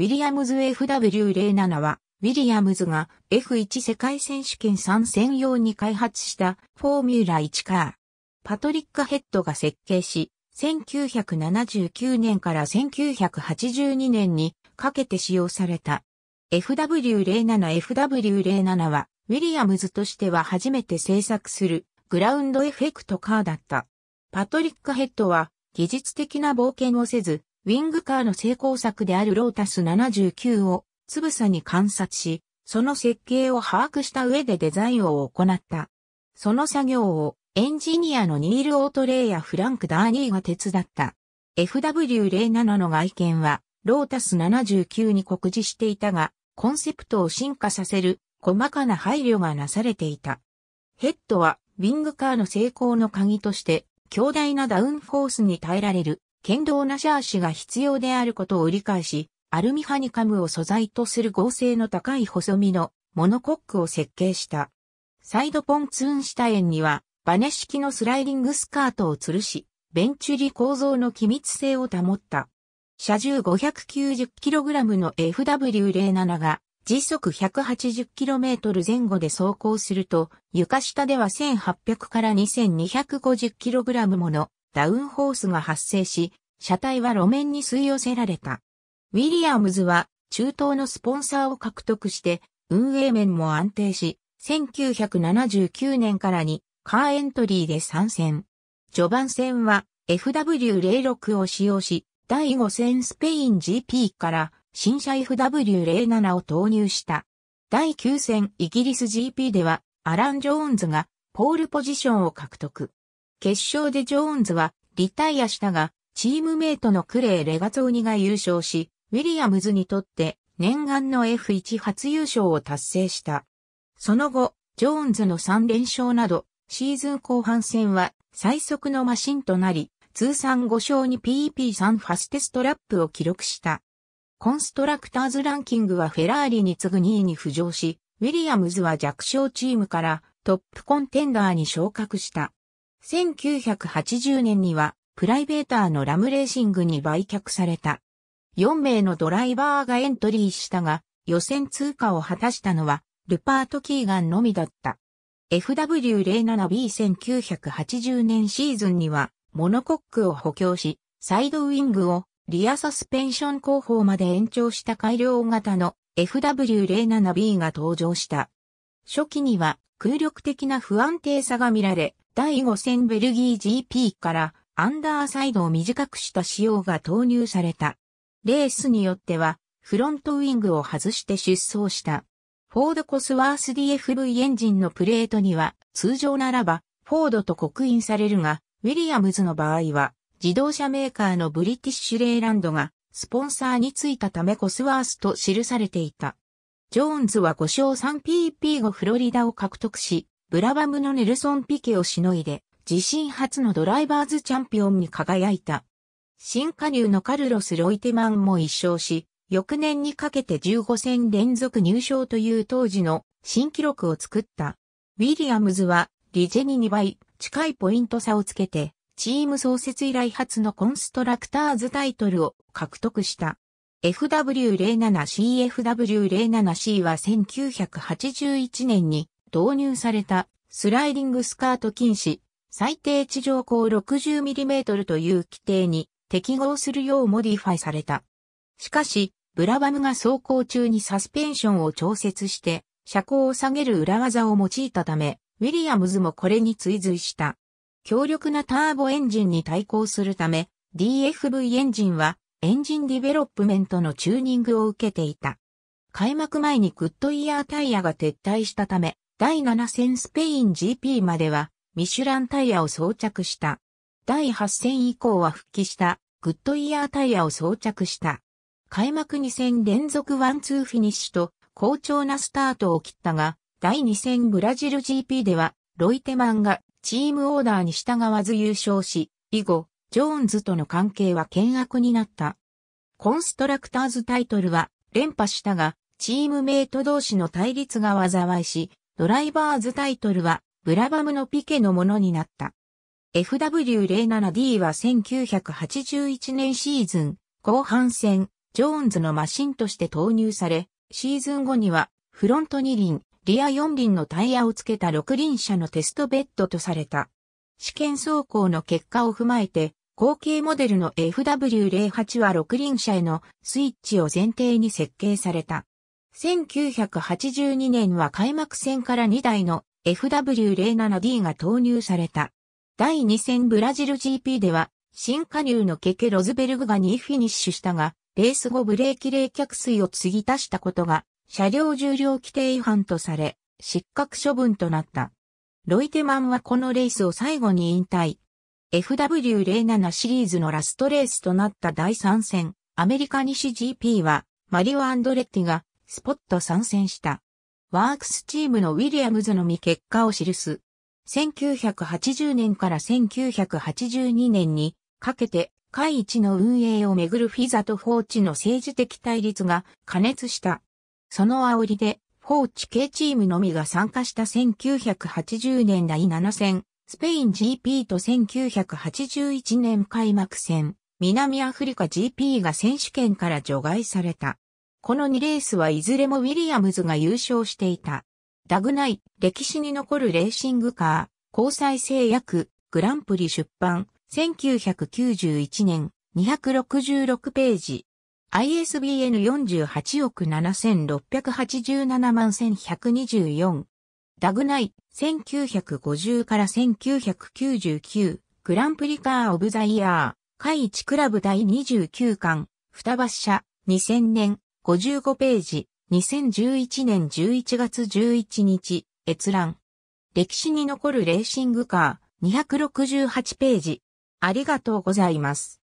ウィリアムズ FW07 は、ウィリアムズが F1 世界選手権参戦用に開発したフォーミュラ1カー。パトリック・ヘッドが設計し、1979年から1982年にかけて使用された。FW07FW07 は、ウィリアムズとしては初めて製作するグラウンドエフェクトカーだった。パトリック・ヘッドは技術的な冒険をせず、ウィングカーの成功作であるロータス79をつぶさに観察し、その設計を把握した上でデザインを行った。その作業をエンジニアのニール・オートレイやフランク・ダーニーが手伝った。FW07 の外見はロータス79に告示していたが、コンセプトを進化させる細かな配慮がなされていた。ヘッドはウィングカーの成功の鍵として強大なダウンフォースに耐えられる堅牢なシャーシが必要であることを理解し、アルミハニカムを素材とする合成の高い細身のモノコックを設計した。サイドポンツーン下円にはバネ式のスライディングスカートを吊るし、ベンチュリ構造の機密性を保った。車重 590kg の FW07 が時速 180km 前後で走行すると、床下では1800から 2250kg ものダウンホースが発生し、車体は路面に吸い寄せられた。ウィリアムズは中東のスポンサーを獲得して運営面も安定し、1979年からにカーエントリーで参戦。序盤戦は FW06 を使用し、第5戦スペイン GP から新車 FW07 を投入した。第9戦イギリス GP ではアラン・ジョーンズがポールポジションを獲得。決勝でジョーンズはリタイアしたが、チームメイトのクレイ・レガゾーニが優勝し、ウィリアムズにとって念願の F1 初優勝を達成した。その後、ジョーンズの3連勝など、シーズン後半戦は最速のマシンとなり、通算5勝に PP3 ファステストラップを記録した。コンストラクターズランキングはフェラーリに次ぐ2位に浮上し、ウィリアムズは弱小チームからトップコンテンダーに昇格した。1980年にはプライベーターのラムレーシングに売却された。4名のドライバーがエントリーしたが、予選通過を果たしたのは、ルパート・キーガンのみだった。FW07B1980 年シーズンには、モノコックを補強し、サイドウィングをリアサスペンション工法まで延長した改良型の FW07B が登場した。初期には空力的な不安定さが見られ、第5戦ベルギー GP からアンダーサイドを短くした仕様が投入された。レースによっては、フロントウィングを外して出走した。フォードコスワース DFV エンジンのプレートには、通常ならば、フォードと刻印されるが、ウィリアムズの場合は、自動車メーカーのブリティッシュレイランドが、スポンサーについたためコスワースと記されていた。ジョーンズは5勝 3PP5 フロリダを獲得し、ブラバムのネルソン・ピケをしのいで、自身初のドライバーズチャンピオンに輝いた。新加入のカルロス・ロイテマンも一勝し、翌年にかけて15戦連続入賞という当時の新記録を作った。ウィリアムズはリジェに2倍近いポイント差をつけて、チーム創設以来初のコンストラクターズタイトルを獲得した。FW07CFW07C は1981年に導入されたスライディングスカート禁止最低地上高 60mm という規定に適合するようモディファイされた。しかし、ブラバムが走行中にサスペンションを調節して、車高を下げる裏技を用いたため、ウィリアムズもこれに追随した。強力なターボエンジンに対抗するため、DFV エンジンはエンジンディベロップメントのチューニングを受けていた。開幕前にグッドイヤータイヤが撤退したため、第7戦スペイン GP まではミシュランタイヤを装着した。第8戦以降は復帰したグッドイヤータイヤを装着した。開幕2戦連続ワンツーフィニッシュと好調なスタートを切ったが、第2戦ブラジル GP ではロイテマンがチームオーダーに従わず優勝し、以後、ジョーンズとの関係は険悪になった。コンストラクターズタイトルは連覇したが、チームメイト同士の対立が災いし、ドライバーズタイトルはブラバムのピケのものになった。FW07D は1981年シーズン後半戦ジョーンズのマシンとして投入され、シーズン後にはフロント2輪、リア4輪のタイヤを付けた6輪車のテストベッドとされた。試験走行の結果を踏まえて、後継モデルの FW08 は6輪車へのスイッチを前提に設計された。1982年は開幕戦から2台の FW07D が投入された。第2戦ブラジル GP では、新加入のケケ・ロズベルグが2位フィニッシュしたが、レース後ブレーキ冷却水を継ぎ足したことが、車両重量規定違反とされ、失格処分となった。ロイテマンはこのレースを最後に引退。FW07 シリーズのラストレースとなった第3戦、アメリカ西 GP は、マリオ・アンドレッティが、スポット参戦した。ワークスチームのウィリアムズのみ結果を記す。1980年から1982年にかけて、会一の運営をめぐるフィザとフォーチの政治的対立が加熱した。その煽りで、フォーチ系チームのみが参加した1980年第7戦、スペイン GP と1981年開幕戦、南アフリカ GP が選手権から除外された。この2レースはいずれもウィリアムズが優勝していた。ダグナイ、歴史に残るレーシングカー、交際製薬、グランプリ出版、1991年、266ページ。ISBN 48億7687万1124。ダグナイ、1950から1999、グランプリカーオブザイヤー、海一クラブ第29巻、双葉社、2000年、55ページ、2011年11月11日、閲覧。歴史に残るレーシングカー、268ページ。ありがとうございます。